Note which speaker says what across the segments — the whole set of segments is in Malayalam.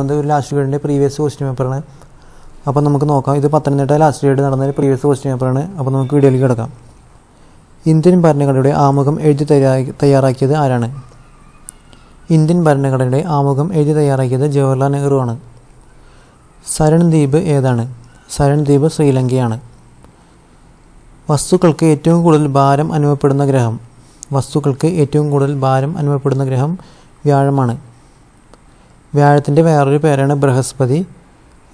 Speaker 1: അത് ഒരു ലാസ്റ്റ് ഗ്രേഡിന്റെ പ്രീവിയസ് ക്വസ്റ്റ്യൻ പേപ്പറാണ് അപ്പോൾ നമുക്ക് നോക്കാം. ഇത് പത്തനംതിട്ട ലാസ്റ്റ് ഗ്രേഡ് നടന്ന പ്രീവിയസ് ക്വസ്റ്റ്യൻ പേപ്പറാണ് അപ്പോൾ നമുക്ക് വീഡിയോയിലേക്ക് കിടക്കാം. ഇന്ത്യൻ ഭരണഘടനയുടെ ആമുഖം എഴുതി തയ്യാറാക്കി തയ്യാറാക്കിയത് ആരാണ്? ഇന്ത്യൻ ഭരണഘടനയുടെ ആമുഖം എഴുതി തയ്യാറാക്കിയത് ജവഹർലാൽ നെഹ്റു ആണ്. സരൺ ദ്വീപ് ഏതാണ്? സരൺ ദ്വീപ് ശ്രീലങ്കയാണ്. വസ്തുക്കൾക്ക് ഏറ്റവും കൂടുതൽ ഭാരം അനുഭവപ്പെടുന്ന ഗ്രഹം. വസ്തുക്കൾക്ക് ഏറ്റവും കൂടുതൽ ഭാരം അനുഭവപ്പെടുന്ന ഗ്രഹം വ്യാഴമാണ്. വ്യാഴത്തിന്റെ വേറൊരു പേരാണ് ബൃഹസ്പതി.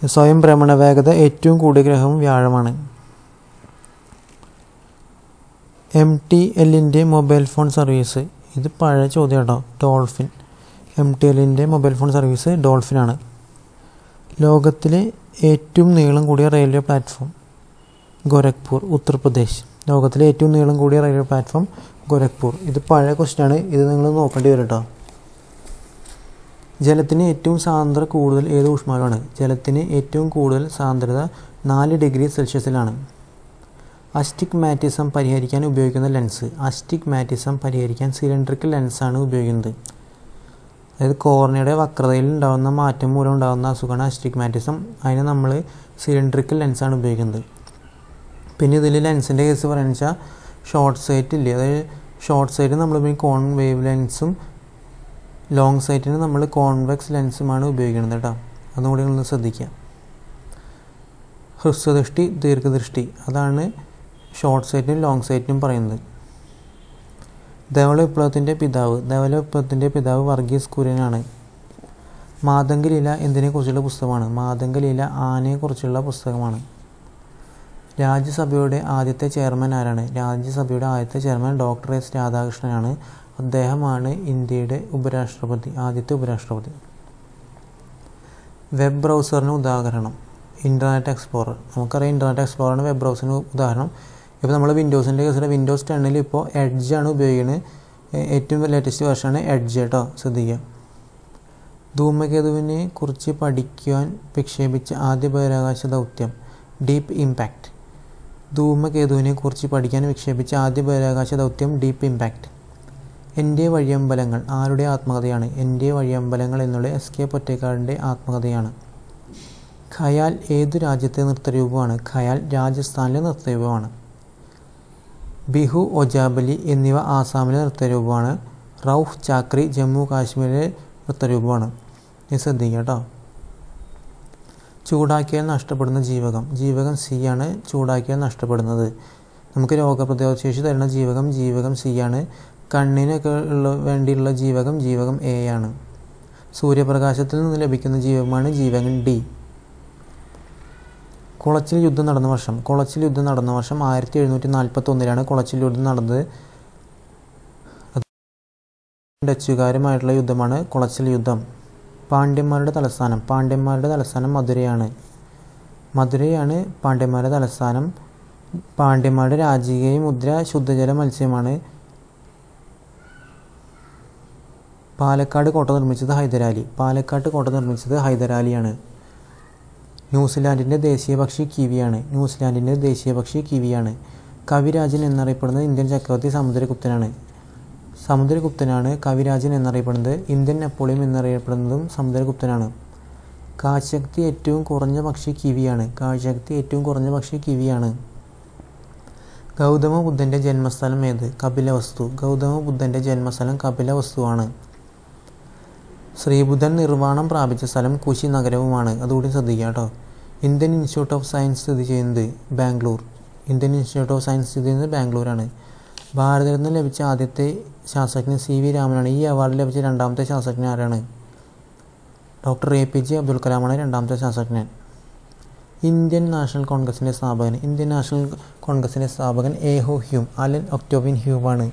Speaker 1: സ്വയം ഭ്രമണ വേഗത ഏറ്റവും കൂടിയ ഗ്രഹം വ്യാഴമാണ്. എം ടി എല്ലിന്റെ മൊബൈൽ ഫോൺ സർവീസ്. ഇത് പഴയ ചോദ്യം കേട്ടോ. ഡോൾഫിൻ. എം ടി എല്ലിന്റെ മൊബൈൽ ഫോൺ സർവീസ് ഡോൾഫിനാണ് ലോകത്തിലെ ഏറ്റവും നീളം കൂടിയ റെയിൽവേ പ്ലാറ്റ്ഫോം ഗോരഖ്പൂർ ഉത്തർപ്രദേശ്. ലോകത്തിലെ ഏറ്റവും നീളം കൂടിയ റെയിൽവേ പ്ലാറ്റ്ഫോം ഗോരഖ്പൂർ. ഇത് പഴയ ക്വസ്റ്റ്യൻ ആണ്. ഇത് നിങ്ങൾ നോക്കേണ്ടി വരും കേട്ടോ. ജലത്തിന് ഏറ്റവും സാന്ദ്രത കൂടുതൽ ഏത് ഊഷ്മാവിലാണ് ജലത്തിന് ഏറ്റവും കൂടുതൽ സാന്ദ്രത നാല് ഡിഗ്രി സെൽഷ്യസിലാണ്. അസ്റ്റിക് മാറ്റിസം പരിഹരിക്കാൻ ഉപയോഗിക്കുന്ന ലെൻസ്. അസ്റ്റിക് മാറ്റിസം പരിഹരിക്കാൻ സിലിണ്ടറിക്കൽ ലെൻസാണ് ഉപയോഗിക്കുന്നത്. അതായത് കോർണയുടെ വക്രതയിൽ ഉണ്ടാകുന്ന മാറ്റം മൂലം ഉണ്ടാകുന്ന അസുഖമാണ് അസ്റ്റിഗ്മാറ്റിസം അതിന് നമ്മൾ സിലിണ്ടറിക്കൽ ലെൻസാണ് ഉപയോഗിക്കുന്നത്. പിന്നെ ഇതിൽ ലെൻസിന്റെ കേസ് പറയുന്നത് വെച്ചാൽ ഷോർട്ട് സൈറ്റ് ഇല്ലേ? അതായത് ഷോർട്ട് സൈറ്റ് നമ്മൾ കോൺ വേവ് ലെൻസും ലോങ് സൈറ്റിന് നമ്മൾ കോൺവെക്സ് ലെൻസുമാണ് ഉപയോഗിക്കുന്നത് കേട്ടോ അതും കൂടി ഒന്ന് ശ്രദ്ധിക്കുക ഹ്രസ്വദൃഷ്ടി ദീർഘദൃഷ്ടി അതാണ് ഷോർട്ട് സൈറ്റിനും ലോങ് സൈറ്റിനും പറയുന്നത്. ധവള വിപ്ലവത്തിന്റെ പിതാവ് ധവള വിപ്ലവത്തിന്റെ പിതാവ് വർഗീസ് കുര്യനാണ്. മാതംഗലീല എന്തിനെക്കുറിച്ചുള്ള പുസ്തകമാണ്? മാതംഗലീല ആനയെക്കുറിച്ചുള്ള പുസ്തകമാണ്. രാജ്യസഭയുടെ ആദ്യത്തെ ചെയർമാൻ ആരാണ്? രാജ്യസഭയുടെ ആദ്യത്തെ ചെയർമാൻ ഡോക്ടർ എസ് രാധാകൃഷ്ണനാണ്. അദ്ദേഹമാണ് ഇന്ത്യയുടെ ഉപരാഷ്ട്രപതി ആദ്യത്തെ ഉപരാഷ്ട്രപതി. വെബ് ബ്രൗസറിന് ഉദാഹരണം. Internet explorer. നമുക്കറിയാം ഇന്റർനെറ്റ് എക്സ്പ്ലോറാണ് വെബ് ബ്രൗസറിന് ഉദാഹരണം. ഇപ്പോൾ നമ്മൾ വിൻഡോസിന്റെ കേസിൽ വിൻഡോസ് ടെണ്ണിൽ ഇപ്പോൾ ആണ് ഉപയോഗിക്കുന്നത് ഏറ്റവും ലേറ്റസ്റ്റ് വേർഷനാണ് എഡ്ജ് കേട്ടോ ശ്രദ്ധിക്കുക. ധൂമകേതുവിനെ കുറിച്ച് പഠിക്കുവാൻ വിക്ഷേപിച്ച ആദ്യ ബഹിരാകാശ ദൗത്യം ഡീപ്പ് ഇമ്പാക്റ്റ് ധൂമകേതുവിനെ കുറിച്ച് പഠിക്കാൻ വിക്ഷേപിച്ച ആദ്യ ബഹിരാകാശ ദൗത്യം ഡീപ്പ് ഇമ്പാക്റ്റ് എന്റെ വഴിയമ്പലങ്ങൾ ആരുടെ ആത്മകഥയാണ്? എന്റെ വഴിയമ്പലങ്ങൾ എന്നുള്ള എസ് കെ പൊറ്റേക്കാടിന്റെ ആത്മകഥയാണ്. ഖയാൽ ഏതു രാജ്യത്തെ നൃത്തരൂപമാണ്? ഖയാൽ രാജസ്ഥാനിലെ നൃത്തരൂപമാണ്. ബിഹു ഒജാബലി എന്നിവ ആസാമിലെ നൃത്തരൂപമാണ്. റൌഫ് ചാക്രി ജമ്മു കാശ്മീരിലെ നൃത്തരൂപമാണ്. ഇത് ശ്രദ്ധിക്കുക കേട്ടോ. ചൂടാക്കിയാൽ നഷ്ടപ്പെടുന്ന ജീവകം. ജീവകം സി ആണ് ചൂടാക്കിയാൽ നഷ്ടപ്പെടുന്നത്. നമുക്ക് രോഗപ്രതിരോധ ശേഷി തരുന്ന ജീവകം ജീവകം സി ആണ്. കണ്ണിനൊക്കെ ഉള്ള വേണ്ടിയുള്ള ജീവകം ജീവകം എ ആണ്. സൂര്യപ്രകാശത്തിൽ നിന്ന് ലഭിക്കുന്ന ജീവകമാണ് ജീവകം ഡി കുളച്ചിൽ യുദ്ധം നടന്ന വർഷം. കുളച്ചിൽ യുദ്ധം നടന്ന വർഷം ആയിരത്തി എഴുന്നൂറ്റി നാൽപ്പത്തി ഒന്നിലാണ് കുളച്ചിൽ യുദ്ധം നടന്നത്. ഡച്ചുകാരുമായിട്ടുള്ള യുദ്ധമാണ് കുളച്ചിൽ യുദ്ധം. പാണ്ഡ്യന്മാരുടെ തലസ്ഥാനം. പാണ്ഡ്യന്മാരുടെ തലസ്ഥാനം മധുരയാണ്. മധുരയാണ് പാണ്ഡ്യന്മാരുടെ തലസ്ഥാനം. പാണ്ഡ്യന്മാരുടെ രാജകീയ മുദ്ര ശുദ്ധജല മത്സ്യമാണ്. പാലക്കാട് കോട്ട നിർമ്മിച്ചത് ഹൈദരാലി. പാലക്കാട് കോട്ട നിർമ്മിച്ചത് ഹൈദരാലിയാണ്. ന്യൂസിലാൻഡിന്റെ ദേശീയ പക്ഷി കിവിയാണ്. ന്യൂസിലാൻഡിന്റെ ദേശീയ പക്ഷി കിവിയാണ്. കവിരാജൻ എന്നറിയപ്പെടുന്നത് ഇന്ത്യൻ ചക്രവർത്തി സമുദ്രഗുപ്തനാണ്. സമുദ്രഗുപ്തനാണ് കവിരാജൻ എന്നറിയപ്പെടുന്നത്. ഇന്ത്യൻ നെപ്പോളിയൻ എന്നറിയപ്പെടുന്നതും സമുദ്രഗുപ്തനാണ്. കാഴ്ചശക്തി ഏറ്റവും കുറഞ്ഞ പക്ഷി കിവിയാണ്. കാഴ്ചശക്തി ഏറ്റവും കുറഞ്ഞ പക്ഷി കിവിയാണ്. ഗൗതമ ബുദ്ധന്റെ ജന്മസ്ഥലം ഏത്? കപിലവസ്തു. ഗൗതമ ബുദ്ധന്റെ ജന്മസ്ഥലം കപിലവസ്തുവാണ്. ശ്രീബുദ്ധൻ നിർവാണം പ്രാപിച്ച സ്ഥലം കുശി നഗരവുമാണ്. അതുകൂടി ശ്രദ്ധിക്കുക കേട്ടോ. ഇന്ത്യൻ ഇൻസ്റ്റിറ്റ്യൂട്ട് ഓഫ് സയൻസ് സ്ഥിതി ചെയ്യുന്നത് Bangalore. Indian institute of science സ്ഥിതി ചെയ്യുന്നത് ബാംഗ്ലൂരാണ്. ഭാരതരത്ന ലഭിച്ച ആദ്യത്തെ ശാസ്ത്രജ്ഞൻ സി വി രാമനാണ്. ഈ അവാർഡ് ലഭിച്ച രണ്ടാമത്തെ ശാസ്ത്രജ്ഞൻ ആരാണ്? Doctor A P J Abdul കലാമാണ് രണ്ടാമത്തെ ശാസ്ത്രജ്ഞൻ. ഇന്ത്യൻ നാഷണൽ കോൺഗ്രസിന്റെ സ്ഥാപകൻ. ഇന്ത്യൻ നാഷണൽ കോൺഗ്രസിന്റെ സ്ഥാപകൻ എ ഹോ ഹ്യൂം അലൻ ഒക്ടോബിൻ ഹ്യൂമാണ്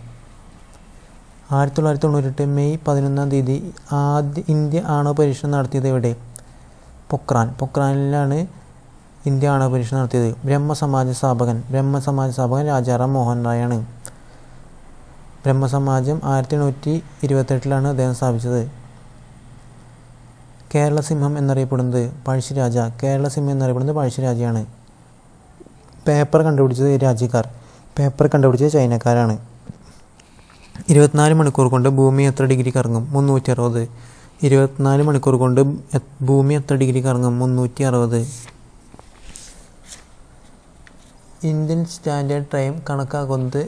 Speaker 1: ആയിരത്തി തൊള്ളായിരത്തി തൊണ്ണൂറ്റെട്ട് മെയ് പതിനൊന്നാം തീയതി ആദ്യ ഇന്ത്യ ആണവ പരീക്ഷണം നടത്തിയത് എവിടെ? പൊക്രാൻ. പൊക്രാനിലാണ് ഇന്ത്യ ആണവ പരീക്ഷണം നടത്തിയത്. ബ്രഹ്മസമാജ സ്ഥാപകൻ. ബ്രഹ്മസമാജ സ്ഥാപകൻ രാജാറാം മോഹൻ റായാണ് ബ്രഹ്മസമാജം ആയിരത്തി എണ്ണൂറ്റി ഇരുപത്തെട്ടിലാണ് അദ്ദേഹം സ്ഥാപിച്ചത്. കേരളസിംഹം എന്നറിയപ്പെടുന്നത് പഴശ്ശിരാജ. കേരളസിംഹം എന്നറിയപ്പെടുന്നത് പഴശ്ശിരാജയാണ്. പേപ്പർ കണ്ടുപിടിച്ചത് രാജ്യക്കാർ. പേപ്പർ കണ്ടുപിടിച്ചത് ചൈനക്കാരാണ്. ഇരുപത്തിനാല് മണിക്കൂർ കൊണ്ട് ഭൂമി എത്ര ഡിഗ്രി കറങ്ങും മുന്നൂറ്റി അറുപത് ഇരുപത്തിനാല് മണിക്കൂർ കൊണ്ട് ഭൂമി എത്ര ഡിഗ്രി കറങ്ങും മുന്നൂറ്റി അറുപത് ഇന്ത്യൻ സ്റ്റാൻഡേർഡ് ടൈം കണക്കാക്കുന്നത്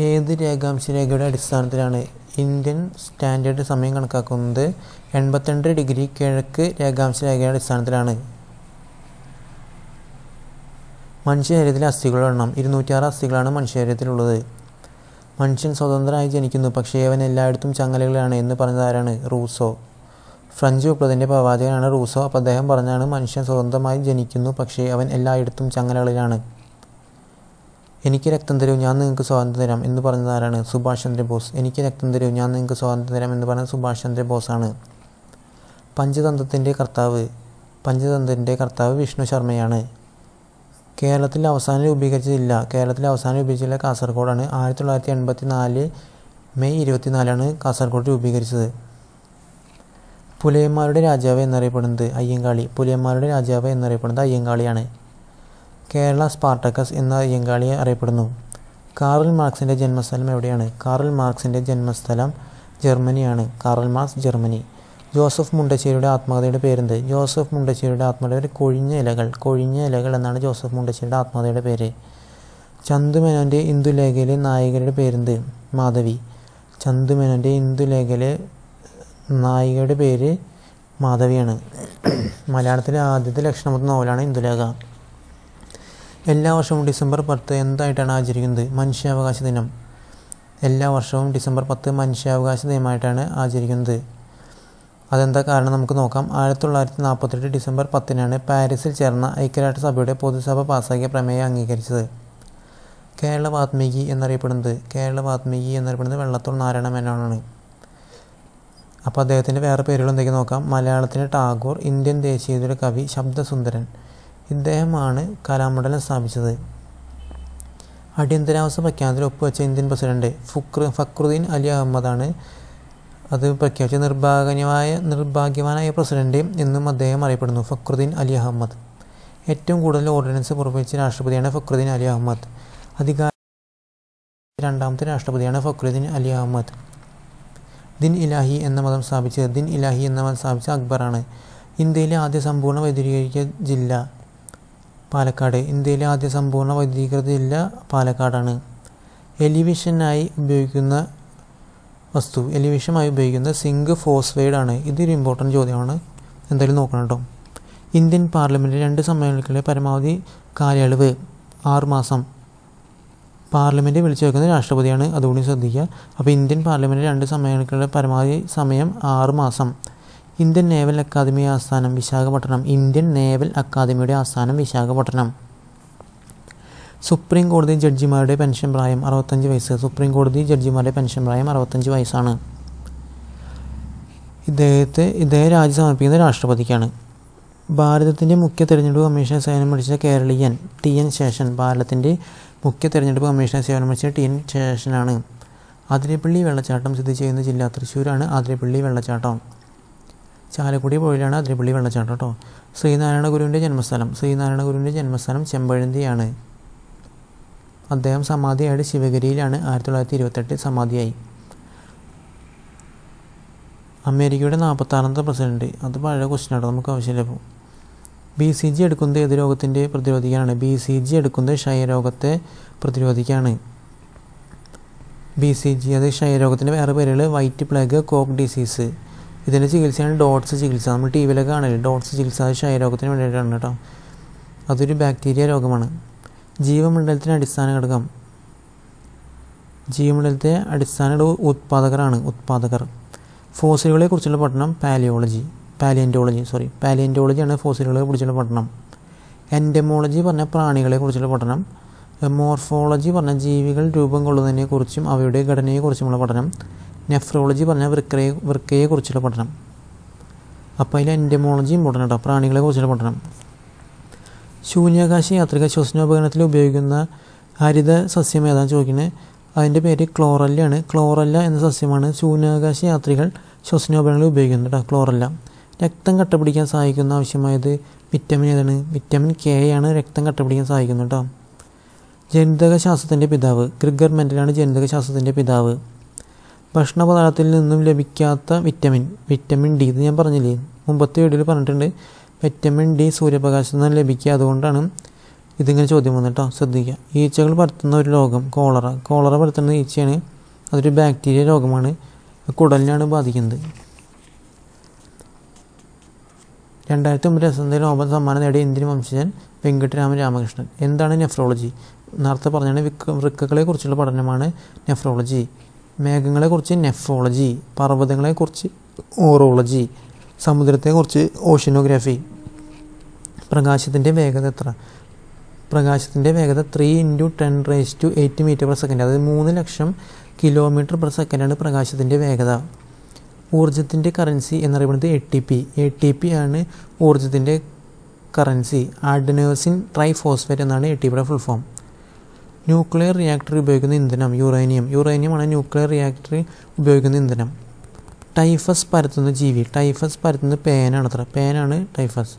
Speaker 1: ഏത് രേഖാംശ രേഖയുടെ അടിസ്ഥാനത്തിലാണ് ഇന്ത്യൻ സ്റ്റാൻഡേർഡ് സമയം കണക്കാക്കുന്നത്? എൺപത്തിരണ്ട് ഡിഗ്രി കിഴക്ക് രേഖാംശ രേഖയുടെ അടിസ്ഥാനത്തിലാണ്. മനുഷ്യശരീരത്തിലെ അസ്ഥികളുടെ എണ്ണം ഇരുന്നൂറ്റിയാറ് അസ്ഥികളാണ് മനുഷ്യശരീരത്തിലുള്ളത്. മനുഷ്യൻ സ്വതന്ത്രനായി ജനിക്കുന്നു പക്ഷേ അവൻ എല്ലായിടത്തും ചങ്ങലകളാണ് എന്ന് പറഞ്ഞത് ആരാണ്? റൂസോ. ഫ്രഞ്ച് വിപ്ലവത്തിന്റെ പ്രവാചകനാണ് റൂസോ. അപ്പോൾ അദ്ദേഹം പറഞ്ഞാണ് മനുഷ്യൻ സ്വതന്ത്രമായി ജനിക്കുന്നു പക്ഷേ അവൻ എല്ലായിടത്തും ചങ്ങലകളിലാണ്. എനിക്ക് രക്തം തരൂ ഞാൻ നിങ്ങൾക്ക് സ്വാതന്ത്ര്യം തരാം എന്ന് പറഞ്ഞത് ആരാണ്? സുഭാഷ് ചന്ദ്രബോസ്. എനിക്ക് രക്തം തരൂ ഞാൻ നിങ്ങൾക്ക് സ്വാതന്ത്ര്യം തരാം എന്ന് പറഞ്ഞത് സുഭാഷ് ചന്ദ്രബോസാണ്. പഞ്ചതന്ത്രത്തിന്റെ കർത്താവ്. പഞ്ചതന്ത്രത്തിന്റെ കർത്താവ് വിഷ്ണു ശർമ്മയാണ്. കേരളത്തിൽ അവസാനം രൂപീകരിച്ച ജില്ല കേരളത്തിൽ അവസാനം രൂപീകരിച്ച ജില്ല കാസർഗോഡാണ്. ആയിരത്തി തൊള്ളായിരത്തി എൺപത്തി നാല് മെയ് ഇരുപത്തിനാലാണ് കാസർഗോഡ് രൂപീകരിച്ചത്. പുലയന്മാരുടെ രാജാവ് എന്നറിയപ്പെടുന്നത് അയ്യങ്കാളി. പുലയന്മാരുടെ രാജാവ് എന്നറിയപ്പെടുന്നത് അയ്യങ്കാളിയാണ്. കേരള സ്പാർട്ടക്കസ് എന്ന അയ്യങ്കാളി അറിയപ്പെടുന്നു. കാറൽ മാർക്സിന്റെ ജന്മസ്ഥലം എവിടെയാണ്? കാറൽ മാർക്സിന്റെ ജന്മസ്ഥലം ജർമ്മനിയാണ്. Karl Marx Germany. ജോസഫ് മുണ്ടശ്ശേരിയുടെ ആത്മകഥയുടെ പേരെന്ത്? ജോസഫ് മുണ്ടശ്ശേരിയുടെ ആത്മകഥയുടെ കൊഴിഞ്ഞ ഇലകൾ. കൊഴിഞ്ഞ ഇലകൾ എന്നാണ് ജോസഫ് മുണ്ടശ്ശേരിയുടെ ആത്മകഥയുടെ പേര്. ചന്തുമേനോന്റെ ഇന്ദുലേഖയിലെ നായികയുടെ പേരെന്ത്? മാധവി. ചന്തുമേനോന്റെ ഇന്ദുലേഖയിലെ നായികയുടെ പേര് മാധവിയാണ്. മലയാളത്തിലെ ആദ്യത്തെ ലക്ഷണമൊത്ത നോവലാണ് ഇന്ദുലേഖ. എല്ലാ വർഷവും ഡിസംബർ പത്ത് എന്തായിട്ടാണ് ആചരിക്കുന്നത്? മനുഷ്യാവകാശ ദിനം. എല്ലാ വർഷവും ഡിസംബർ പത്ത് മനുഷ്യാവകാശ ദിനമായിട്ടാണ് ആചരിക്കുന്നത്. അതെന്താ കാരണം നമുക്ക് നോക്കാം. ആയിരത്തി തൊള്ളായിരത്തി നാൽപ്പത്തെട്ട് ഡിസംബർ പത്തിനാണ് പാരീസിൽ ചേർന്ന ഐക്യരാഷ്ട്രസഭയുടെ പൊതുസഭ പാസ്സാക്കിയ പ്രമേയം അംഗീകരിച്ചത്. കേരള വാത്മീകി എന്നറിയപ്പെടുന്നത്. കേരള വാത്മീകി എന്നറിയപ്പെടുന്നത് വെള്ളത്തോൾ നാരായണ മേനോനാണ്. അപ്പോൾ അദ്ദേഹത്തിന്റെ വേറെ പേരുകൾ എന്തൊക്കെ നോക്കാം. മലയാളത്തിലെ ടാഗോർ ഇന്ത്യൻ ദേശീയതയുടെ കവി ശബ്ദസുന്ദരൻ. ഇദ്ദേഹമാണ് കലാമണ്ഡലം സ്ഥാപിച്ചത്. അടിയന്തരാവസ്ഥ പ്രഖ്യാപനത്തിൽ ഒപ്പുവെച്ച ഇന്ത്യൻ പ്രസിഡന്റ് ഫുക്ർ ഫക്രുദ്ദീൻ അലി അഹമ്മദാണ് അത് പ്രഖ്യാപിച്ച നിർഭാഗ്യമായ നിർഭാഗ്യവാനായ പ്രസിഡന്റ് എന്നും അദ്ദേഹം അറിയപ്പെടുന്നു ഫക്രുദ്ദീൻ അലി അഹമ്മദ്. ഏറ്റവും കൂടുതൽ ഓർഡിനൻസ് പുറപ്പെടുവിച്ച രാഷ്ട്രപതിയാണ് ഫക്രുദ്ദീൻ അലി അഹമ്മദ്. അധികാര രണ്ടാമത്തെ രാഷ്ട്രപതിയാണ് ഫക്രുദ്ദീൻ അലി അഹമ്മദ്. ദിൻ ഇലാഹി എന്ന മതം സ്ഥാപിച്ചത് ദിൻ ഇലാഹി എന്ന മതം സ്ഥാപിച്ച അക്ബറാണ്. ഇന്ത്യയിലെ ആദ്യ സമ്പൂർണ വൈദ്യുതീകരിച്ച ജില്ല പാലക്കാട്. ഇന്ത്യയിലെ ആദ്യ സമ്പൂർണ വൈദ്യുതീകൃത ജില്ല പാലക്കാടാണ്. എലിവിഷനായി ഉപയോഗിക്കുന്ന വസ്തു എലിവിഷനായി ഉപയോഗിക്കുന്ന സിങ്ക് ഫോസ്ഫൈഡ് ആണ്. ഇതൊരു ഇമ്പോർട്ടന്റ് ചോദ്യമാണ്. എന്തായാലും നോക്കണം കേട്ടോ. ഇന്ത്യൻ പാർലമെന്റിൽ രണ്ട് സമ്മേളനങ്ങളിലെ പരമാവധി കാലയളവ് ആറ് മാസം. പാർലമെന്റ് വിളിച്ചു വയ്ക്കുന്ന രാഷ്ട്രപതിയാണ്. അതുകൂടി ശ്രദ്ധിക്കുക. അപ്പോൾ ഇന്ത്യൻ പാർലമെന്റ് രണ്ട് സമ്മേളനങ്ങളുടെ പരമാവധി സമയം ആറ് മാസം. ഇന്ത്യൻ നേവൽ അക്കാദമി ആസ്ഥാനം വിശാഖപട്ടണം. ഇന്ത്യൻ നേവൽ അക്കാദമിയുടെ ആസ്ഥാനം വിശാഖപട്ടണം. സുപ്രീം കോടതി ജഡ്ജിമാരുടെ പെൻഷൻ പ്രായം അറുപത്തഞ്ച് വയസ്സ്. സുപ്രീം കോടതി ജഡ്ജിമാരുടെ പെൻഷൻ പ്രായം അറുപത്തഞ്ച് വയസ്സാണ്. ഇദ്ദേഹത്തെ ഇദ്ദേഹം രാജി സമർപ്പിക്കുന്നത് രാഷ്ട്രപതിക്കാണ്. ഭാരതത്തിന്റെ മുഖ്യ തെരഞ്ഞെടുപ്പ് കമ്മീഷൻ സേവനം പഠിച്ച കേരളീയൻ ടി എൻ ശേഷൻ ഭാരതത്തിന്റെ മുഖ്യ തെരഞ്ഞെടുപ്പ് കമ്മീഷൻ സേവനം പഠിച്ച ടി എൻ ശേഷനാണ്. ആതിരപ്പള്ളി വെള്ളച്ചാട്ടം സ്ഥിതി ചെയ്യുന്ന ജില്ല തൃശ്ശൂരാണ് ആതിരപ്പള്ളി വെള്ളച്ചാട്ടം. ചാലക്കുടി പോയിലാണ് അതിരപ്പള്ളി വെള്ളച്ചാട്ടം കേട്ടോ. ശ്രീനാരായണ ഗുരുവിന്റെ ജന്മസ്ഥലം. ശ്രീനാരായണ ഗുരുവിന്റെ ജന്മസ്ഥലം ചെമ്പഴന്തിയാണ്. അദ്ദേഹം സമാധിയായിട്ട് ശിവഗിരിയിലാണ് ആയിരത്തി തൊള്ളായിരത്തി ഇരുപത്തെട്ട് സമാധിയായി. അമേരിക്കയുടെ നാൽപ്പത്താറാമത്തെ പ്രസിഡന്റ്. അത് പഴയ ക്വസ്റ്റ്യൻ ആട്ടോ നമുക്ക് ആവശ്യമില്ല ഇപ്പോൾ ബി സി ജി എടുക്കുന്നത് ഏത് രോഗത്തിന്റെ പ്രതിരോധിക്കാനാണ്? ബി സി ജി എടുക്കുന്നത് ക്ഷയരോഗത്തെ പ്രതിരോധിക്കാണ് ബി സി ജി അത് ക്ഷയരോഗത്തിന്റെ വേറെ പേരുകൾ വൈറ്റ് പ്ലേഗ് കോക്ക് ഡിസീസ് ഇതിന്റെ ചികിത്സയാണ് ഡോട്ട്സ് ചികിത്സ. നമ്മൾ ടി വിയിലൊക്കെ കാണില്ലേ ഡോട്ട്സ് ചികിത്സ അത് ക്ഷയരോഗത്തിന് വേണ്ടിയിട്ടാണ് കേട്ടോ. അതൊരു ബാക്ടീരിയ രോഗമാണ്. ജീവമണ്ഡലത്തിന് അടിസ്ഥാന ഘടകം ജീവമണ്ഡലത്തെ അടിസ്ഥാന ഉത്പാദകരാണ്. ഉത്പാദകർ. ഫോസിലുകളെ കുറിച്ചുള്ള പഠനം പാലിയോളജി. Palaeontology sorry. പാലിയന്റോളജിയാണ് ഫോസിലുകളെ കുറിച്ചുള്ള പഠനം. എൻഡമോളജി പറഞ്ഞ പ്രാണികളെ കുറിച്ചുള്ള പഠനം. മോർഫോളജി പറഞ്ഞ ജീവികൾ രൂപം കൊള്ളുന്നതിനെക്കുറിച്ചും അവയുടെ ഘടനയെക്കുറിച്ചുമുള്ള പഠനം. നെഫ്രോളജി പറഞ്ഞ വൃക്കയെ വൃക്കയെക്കുറിച്ചുള്ള പഠനം. അപ്പോൾ അതിൽ എൻഡമോളജി ഇമ്പോർട്ടന്റ് പ്രാണികളെ കുറിച്ചുള്ള പഠനം. ശൂന്യാകാശ യാത്രിക ശ്വസനോപകരണത്തിൽ ഉപയോഗിക്കുന്ന ഹരിത സസ്യം ഏതാണെന്ന് ചോദിക്കുന്നത് അതിന്റെ പേര് ക്ലോറല്ലയാണ് ക്ലോറല്ല എന്ന സസ്യമാണ് ശൂന്യാകാശ യാത്രികൾ ശ്വസനോപകരണങ്ങളിൽ ഉപയോഗിക്കുന്നത് കേട്ടോ ക്ലോറല്ല. രക്തം കട്ടപിടിക്കാൻ സഹായിക്കുന്ന ആവശ്യമായത് വിറ്റമിൻ ഏതാണ്? വിറ്റമിൻ കെ ആണ് രക്തം കട്ടപിടിക്കാൻ സഹായിക്കുന്നത് കേട്ടോ. ജനിതക ശാസ്ത്രത്തിന്റെ പിതാവ്. ക്രിഗർ മെന്റലാണ് ജനിതക ശാസ്ത്രത്തിന്റെ പിതാവ്. ഭക്ഷണപദാർത്ഥത്തിൽ നിന്നും ലഭിക്കാത്ത വിറ്റമിൻ വിറ്റമിൻ ഡി ഇത് ഞാൻ പറഞ്ഞില്ലേ? മുമ്പത്തെ വീഡിയോയിൽ പറഞ്ഞിട്ടുണ്ട്. വിറ്റമിൻ ഡി സൂര്യപ്രകാശത്തിൽ നിന്ന് ലഭിക്കുക. അതുകൊണ്ടാണ് ഇതിങ്ങനെ ചോദ്യം വന്നു കേട്ടോ. ശ്രദ്ധിക്കുക. ഈച്ചകൾ പരത്തുന്ന ഒരു രോഗം കോളറ. കോളറ പരത്തുന്ന ഈച്ചയാണ്. അതൊരു ബാക്ടീരിയ രോഗമാണ്. കുടലിനാണ് ബാധിക്കുന്നത്. രണ്ടായിരത്തി ഒമ്പത് രസന്ത നോബൽ സമ്മാനം നേടിയ ഇന്ത്യൻ വംശജൻ വെങ്കട്ടരാമൻ രാമകൃഷ്ണൻ. എന്താണ് നെഫ്രോളജി? നേരത്തെ പറഞ്ഞാണ് വിക്ക വൃക്കകളെ കുറിച്ചുള്ള പഠനമാണ് നെഫ്രോളജി മേഘങ്ങളെക്കുറിച്ച് നെഫ്രോളജി പർവതങ്ങളെക്കുറിച്ച് ഓറോളജി സമുദ്രത്തെക്കുറിച്ച് ഓഷ്യനോഗ്രാഫി പ്രകാശത്തിന്റെ വേഗത എത്ര? പ്രകാശത്തിന്റെ വേഗത three into ten raise to eight metre per second അതായത് മൂന്ന് ലക്ഷം കിലോമീറ്റർ പെർ സെക്കൻഡാണ് പ്രകാശത്തിന്റെ വേഗത. ഊർജത്തിന്റെ കറൻസി എന്നറിയപ്പെടുന്നത് A T P A T P ആണ് ഊർജത്തിന്റെ കറൻസി ആഡനേഴ്സിൻ ട്രൈഫോസ്ഫേറ്റ് എന്നാണ് എ ടി പിയുടെ ഫുൾ ഫോം ന്യൂക്ലിയർ റിയാക്ടർ ഉപയോഗിക്കുന്ന ഇന്ധനം യുറേനിയം. യുറേനിയമാണ് ന്യൂക്ലിയർ റിയാക്ടർ ഉപയോഗിക്കുന്ന ഇന്ധനം. ടൈഫസ് പരത്തുന്ന ജീവി ടൈഫസ് പരത്തുന്ന പേനാണ് അത്ര. പേനാണ് ടൈഫസ്.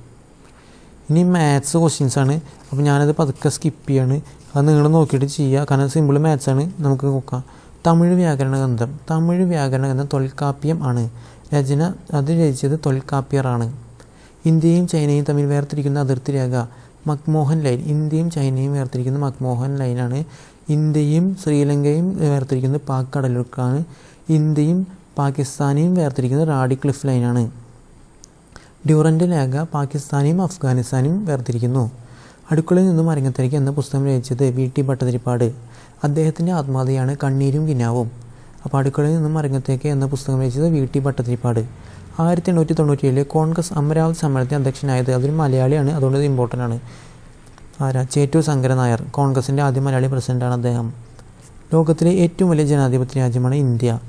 Speaker 1: ഇനി മാത്സ് ക്വസ്റ്റ്യൻസ് ആണ്. അപ്പോൾ ഞാനത് പതുക്കെ സ്കിപ്പ് ചെയ്യാണ്. അത് നിങ്ങൾ നോക്കിയിട്ട് ചെയ്യുക കാരണം സിമ്പിൾ മാത്സ് ആണ്. നമുക്ക് നോക്കാം. തമിഴ് വ്യാകരണ ഗ്രന്ഥം തമിഴ് വ്യാകരണ ഗ്രന്ഥം തൊൽക്കാപ്യം ആണ്. രചന അത് രചിച്ചത് തൊൽക്കാപ്യറാണ് ഇന്ത്യയും ചൈനയും തമ്മിൽ വേർതിരിക്കുന്ന അതിർത്തി രേഖ. McMahon line. ഇന്ത്യയും ചൈനയും വേർതിരിക്കുന്ന മക്മോഹൻ ലൈനാണ്. ഇന്ത്യയും ശ്രീലങ്കയും വേർതിരിക്കുന്നത് പാക് കടലുക്കാണ് ഇന്ത്യയും പാകിസ്ഥാനെയും വേർതിരിക്കുന്നത് റാഡി ക്ലിഫ് ലൈനാണ്. ഡ്യൂറന്റ് ലേഖ പാകിസ്ഥാനെയും അഫ്ഗാനിസ്ഥാനെയും വേർതിരിക്കുന്നു. അടുക്കളയിൽ നിന്നും അരങ്ങത്തേക്ക് എന്ന പുസ്തകം രചിച്ചത് വി ടി ഭട്ടതിരിപ്പാട്. അദ്ദേഹത്തിന്റെ ആത്മാതയാണ് കണ്ണീരും കിനാവും. അപ്പോൾ അടുക്കളയിൽ നിന്നും അരങ്ങത്തേക്ക് എന്ന പുസ്തകം രചിച്ചത് വി ടി ഭട്ടതിരിപ്പാട്. ആയിരത്തി എണ്ണൂറ്റി തൊണ്ണൂറ്റി ഏഴിൽ കോൺഗ്രസ് അമരാവതി സമ്മേളനത്തിന് അധ്യക്ഷനായത് അതൊരു മലയാളിയാണ് അതുകൊണ്ട് ഇത് ഇമ്പോർട്ടന്റ് ആണ്. ആരാ? ചേറ്റൂർ ശങ്കരൻ നായർ കോൺഗ്രസിന്റെ ആദ്യ മലയാളി പ്രസിഡന്റാണ് അദ്ദേഹം. ലോകത്തിലെ ഏറ്റവും വലിയ ജനാധിപത്യ രാജ്യമാണ് ഇന്ത്യ.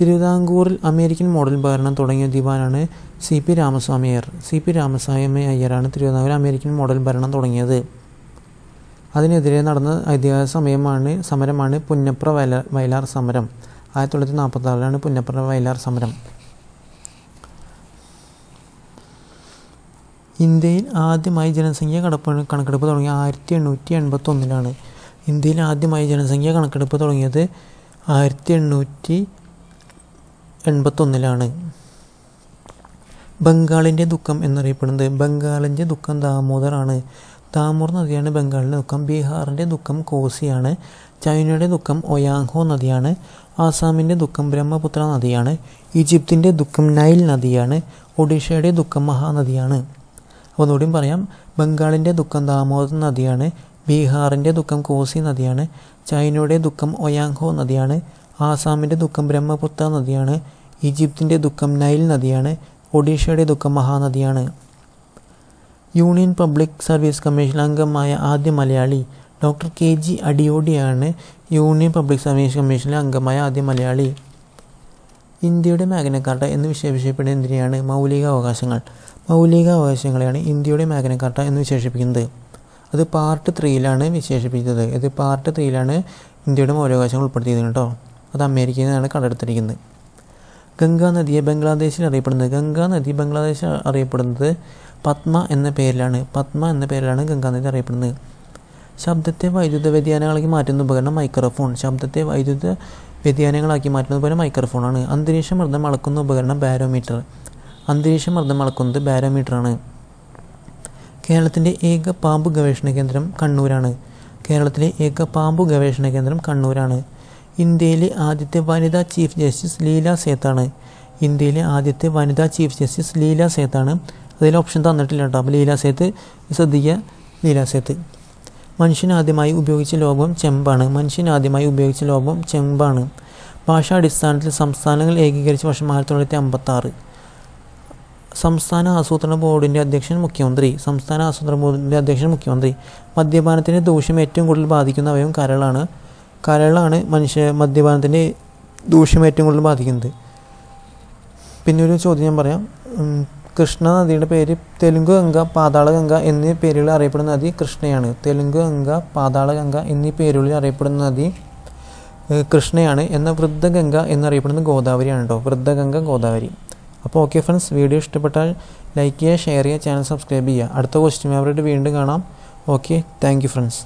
Speaker 1: തിരുവിതാംകൂറിൽ അമേരിക്കൻ മോഡൽ ഭരണം തുടങ്ങിയ ദിവാനാണ് C P Ramaswamy Iyer C P Ramaswamy അയ്യരാണ് Thiruvithamkoor American model ഭരണം തുടങ്ങിയത്. അതിനെതിരെ നടന്ന ഐതിഹാസിക സമയമാണ് സമരമാണ് പുന്നപ്ര വയലാർ സമരം. ആയിരത്തി തൊള്ളായിരത്തി നാൽപ്പത്തി ആറിലാണ് പുന്നപ്ര വയലാർ സമരം. ഇന്ത്യയിൽ ആദ്യമായി ജനസംഖ്യ കടപ്പ് കണക്കെടുപ്പ് തുടങ്ങിയ ആയിരത്തി എണ്ണൂറ്റി എൺപത്തി ഒന്നിലാണ് ഇന്ത്യയിൽ ആദ്യമായി ജനസംഖ്യ കണക്കെടുപ്പ് തുടങ്ങിയത് ആയിരത്തി എണ്ണൂറ്റി എൺപത്തൊന്നിലാണ് ബംഗാളിന്റെ ദുഃഖം എന്നറിയപ്പെടുന്നത് ബംഗാളിന്റെ ദുഃഖം ദാമോദറാണ് ദാമോർ നദിയാണ് ബംഗാളിന്റെ ദുഃഖം. ബീഹാറിന്റെ ദുഃഖം കോസിയാണ് ചൈനയുടെ ദുഃഖം ഒയാങ്ഹോ നദിയാണ്. ആസാമിന്റെ ദുഃഖം ബ്രഹ്മപുത്ര നദിയാണ്. ഈജിപ്തിന്റെ ദുഃഖം നൈൽ നദിയാണ്. ഒഡീഷയുടെ ദുഃഖം മഹാനദിയാണ്. ഒന്നുകൂടിയും പറയാം. ബംഗാളിന്റെ ദുഃഖം ദാമോദർ നദിയാണ്. ബീഹാറിന്റെ ദുഃഖം കോസി നദിയാണ്. ചൈനയുടെ ദുഃഖം ഒയാങ്ഹോ നദിയാണ്. ആസാമിന്റെ ദുഃഖം ബ്രഹ്മപുത്ര നദിയാണ്. ഈജിപ്തിന്റെ ദുഃഖം നൈൽ നദിയാണ്. ഒഡീഷയുടെ ദുഃഖം മഹാനദിയാണ്. യൂണിയൻ പബ്ലിക് സർവീസ് കമ്മീഷൻ അംഗമായ ആദ്യ മലയാളി ഡോക്ടർ കെ ജി അടിയോടിയാണ് യൂണിയൻ പബ്ലിക് സർവീസ് കമ്മീഷനിലെ അംഗമായ ആദ്യ മലയാളി. ഇന്ത്യയുടെ മാഗ്നക്കാർട്ട എന്ന് വിശേഷിപ്പിക്കുന്ന എന്തിനെയാണ് മൗലിക അവകാശങ്ങൾ? മൗലിക അവകാശങ്ങളെയാണ് ഇന്ത്യയുടെ മാഗ്നക്കാർട്ട എന്ന് വിശേഷിപ്പിക്കുന്നത്. അത് പാർട്ട് ത്രീയിലാണ് വിശേഷിപ്പിച്ചത്. ഇത് പാർട്ട് ത്രീയിലാണ് ഇന്ത്യയുടെ മൗലികാവകാശങ്ങൾ ഉൾപ്പെടുത്തിയത് കേട്ടോ. അത് അമേരിക്കയിൽ നിന്നാണ് കണ്ടെടുത്തിരിക്കുന്നത്. ഗംഗാ നദിയെ ബംഗ്ലാദേശിൽ അറിയപ്പെടുന്നത്. ഗംഗാ നദി ബംഗ്ലാദേശിൽ അറിയപ്പെടുന്നത് പത്മ എന്ന പേരിലാണ്. പത്മ എന്ന പേരിലാണ് ഗംഗാ നദി അറിയപ്പെടുന്നത്. ശബ്ദത്തെ വൈദ്യുത വ്യതിയാനങ്ങളാക്കി മാറ്റുന്ന ഉപകരണം മൈക്രോഫോൺ. ശബ്ദത്തെ വൈദ്യുത വ്യതിയാനങ്ങളാക്കി മാറ്റുന്നത് പോലെ മൈക്രോഫോണാണ്. അന്തരീക്ഷ മർദ്ദം അളക്കുന്ന ഉപകരണം ബാരോമീറ്റർ. അന്തരീക്ഷ മർദ്ദം അളക്കുന്നത് ബാരോമീറ്ററാണ്. കേരളത്തിന്റെ ഏക പാമ്പ് ഗവേഷണ കേന്ദ്രം കണ്ണൂരാണ്. കേരളത്തിലെ ഏക പാമ്പ് ഗവേഷണ കേന്ദ്രം കണ്ണൂരാണ്. ഇന്ത്യയിലെ ആദ്യത്തെ വനിതാ ചീഫ് ജസ്റ്റിസ് ലീല സേത്താണ്. ഇന്ത്യയിലെ ആദ്യത്തെ വനിതാ ചീഫ് ജസ്റ്റിസ് ലീല സേത്താണ്. അതിൽ ഓപ്ഷൻ തന്നിട്ടില്ല കേട്ടോ. അപ്പോൾ ലീല സേത്ത് ശ്രദ്ധിക്കുക. ലീല സേത്ത്. മനുഷ്യൻ ആദ്യമായി ഉപയോഗിച്ച ലോകം ചെമ്പാണ്. മനുഷ്യനാദ്യമായി ഉപയോഗിച്ച ലോകം ചെമ്പാണ്. ഭാഷാടിസ്ഥാനത്തിൽ സംസ്ഥാനങ്ങൾ ഏകീകരിച്ച വർഷം ആയിരത്തി തൊള്ളായിരത്തി അമ്പത്തി ആറ് സംസ്ഥാന ആസൂത്രണ ബോർഡിന്റെ അധ്യക്ഷൻ മുഖ്യമന്ത്രി. സംസ്ഥാന ആസൂത്രണ ബോർഡിന്റെ അധ്യക്ഷൻ മുഖ്യമന്ത്രി. മദ്യപാനത്തിന്റെ ദൂഷ്യം ഏറ്റവും കൂടുതൽ ബാധിക്കുന്ന അവയവം കരളാണ്. കരളാണ് മനുഷ്യ മദ്യപാനത്തിന്റെ ദൂഷ്യം ഏറ്റവും കൂടുതൽ ബാധിക്കുന്നത്. പിന്നെ ഒരു ചോദ്യം ഞാൻ പറയാം. കൃഷ്ണ നദിയുടെ പേര് തെലുങ്ക് ഗംഗ പാതാള ഗംഗ എന്നീ പേരുകളിൽ അറിയപ്പെടുന്ന നദി കൃഷ്ണയാണ്. തെലുങ്ക് ഗംഗ പാതാള ഗംഗ എന്നീ പേരുകളിൽ അറിയപ്പെടുന്ന നദി കൃഷ്ണയാണ്. എന്ന വൃദ്ധഗംഗ എന്നറിയപ്പെടുന്നത് ഗോദാവരിയാണ് കേട്ടോ വൃദ്ധഗംഗ ഗോദാവരി. അപ്പോൾ ഓക്കെ ഫ്രണ്ട്സ് വീഡിയോ ഇഷ്ടപ്പെട്ടാൽ ലൈക്ക് ചെയ്യുക ഷെയർ ചെയ്യുക ചാനൽ സബ്സ്ക്രൈബ് ചെയ്യുക. അടുത്ത ക്വസ്റ്റ്യൻ പേപ്പറായിട്ട് വീണ്ടും കാണാം. Okay thank friends.